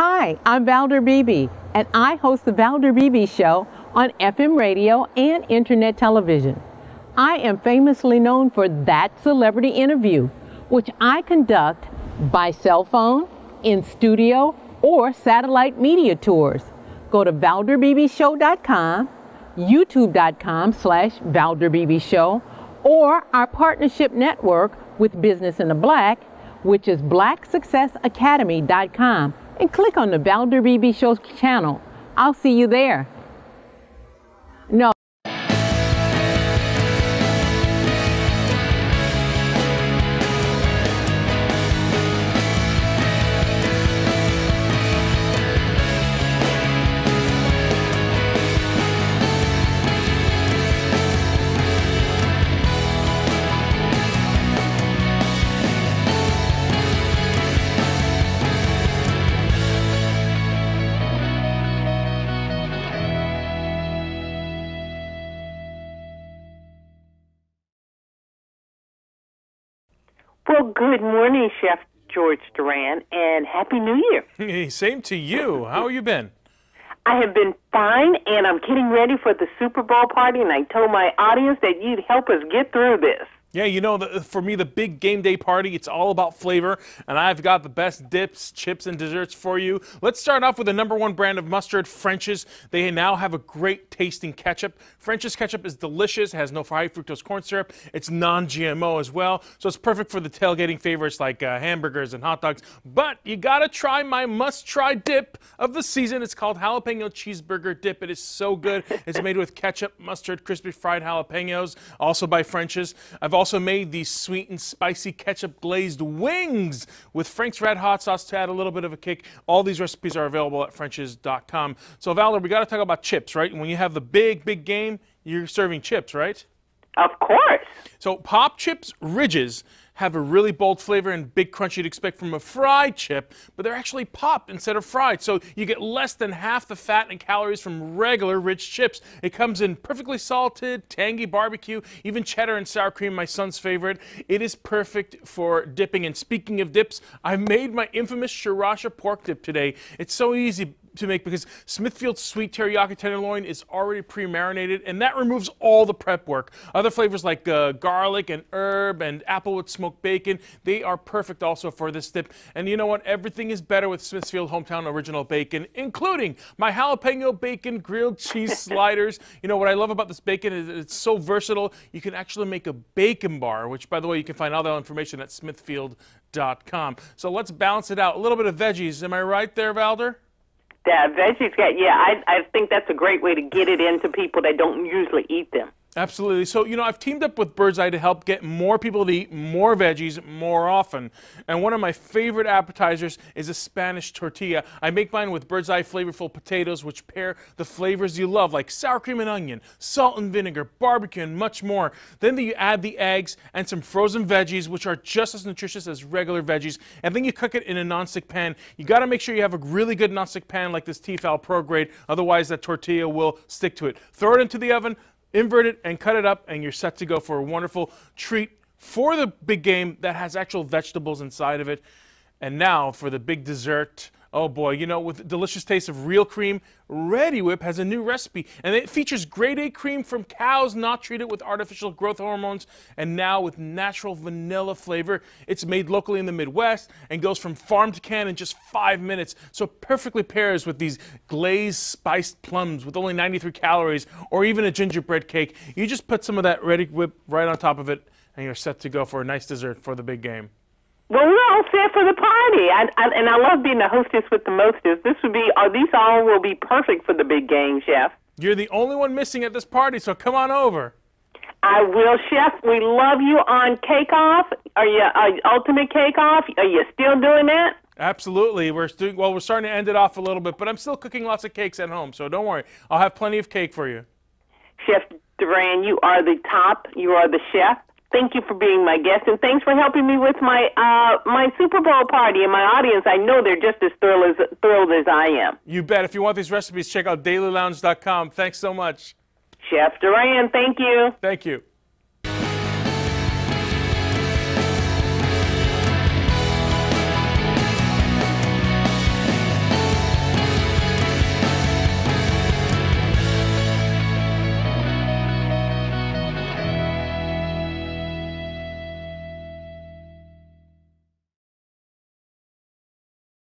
Hi, I'm Valder Beebe, and I host the Valder Beebe Show on FM radio and internet television. I am famously known for That Celebrity Interview, which I conduct by cell phone, in studio, or satellite media tours. Go to valderbeebeshow.com, youtube.com slash valderbeebeshow, or our partnership network with Business in the Black, which is blacksuccessacademy.com, and click on the Valder Beebe Show channel. I'll see you there. No. Well, good morning, Chef George Duran, and Happy New Year. Hey, same to you. How have you been? I have been fine, and I'm getting ready for the Super Bowl party, and I told my audience that you'd help us get through this. Yeah, you know, the, for me, the big game day party, it's all about flavor, and I've got the best dips, chips, and desserts for you. Let's start off with the number one brand of mustard, French's. They now have a great tasting ketchup. French's ketchup is delicious, has no high fructose corn syrup. It's non-GMO as well, so it's perfect for the tailgating favorites like uh, hamburgers and hot dogs. But you gotta try my must-try dip of the season. It's called jalapeno cheeseburger dip. It is so good. It's made with ketchup, mustard, crispy fried jalapenos, also by French's. I've also made these sweet and spicy ketchup glazed wings with Frank's Red Hot Sauce to add a little bit of a kick. All these recipes are available at French's.com. So, Valder, we got to talk about chips, right? When you have the big, big game, you're serving chips, right? Of course. So, Popchips Ridges have a really bold flavor and big crunch you'd expect from a fried chip, but they're actually popped instead of fried. So you get less than half the fat and calories from regular rich chips. It comes in perfectly salted, tangy barbecue, even cheddar and sour cream, my son's favorite. It is perfect for dipping. And speaking of dips, I made my infamous sriracha pork dip today. It's so easy to make because Smithfield's sweet teriyaki tenderloin is already pre-marinated and that removes all the prep work. Other flavors like uh, garlic and herb and applewood smoked bacon, they are perfect also for this dip. And you know what? Everything is better with Smithfield Hometown Original Bacon, including my jalapeno bacon grilled cheese sliders. You know what I love about this bacon is it's so versatile. You can actually make a bacon bar, which by the way, you can find all that information at smithfield.com. So let's balance it out. A little bit of veggies. Am I right there, Valder? Yeah, veggies got yeah. I I think that's a great way to get it into people that don't usually eat them. Absolutely. So, you know, I've teamed up with Birds Eye to help get more people to eat more veggies more often. And one of my favorite appetizers is a Spanish tortilla. I make mine with Birds Eye flavorful potatoes, which pair the flavors you love, like sour cream and onion, salt and vinegar, barbecue, and much more. Then you add the eggs and some frozen veggies, which are just as nutritious as regular veggies. And then you cook it in a nonstick pan. You got to make sure you have a really good nonstick pan like this T-fal Pro Grade, otherwise that tortilla will stick to it. Throw it into the oven invert it and cut it up and you're set to go for a wonderful treat for the big game that has actual vegetables inside of it. And now for the big dessert. Oh boy, you know, with delicious taste of real cream, Reddi-wip has a new recipe, and it features grade A cream from cows not treated with artificial growth hormones, and now with natural vanilla flavor. It's made locally in the Midwest and goes from farm to can in just five minutes, so perfectly pairs with these glazed spiced plums with only 93 calories, or even a gingerbread cake. You just put some of that Reddi-wip right on top of it, and you're set to go for a nice dessert for the big game. Well, we're all set for the party, I, I, and I love being the hostess with the mostest. This would be, uh, these all will be perfect for the big game, Chef. You're the only one missing at this party, so come on over. I will, Chef. We love you on Cake Off. Are you uh, Ultimate Cake Off? Are you still doing that? Absolutely. We're doing well. We're starting to end it off a little bit, but I'm still cooking lots of cakes at home, so don't worry. I'll have plenty of cake for you. Chef Duran, you are the top. You are the chef. Thank you for being my guest, and thanks for helping me with my uh, my Super Bowl party. And my audience, I know they're just as thrilled as thrilled as I am. You bet. If you want these recipes, check out dailylounge.com. Thanks so much. Chef Duran, thank you. Thank you.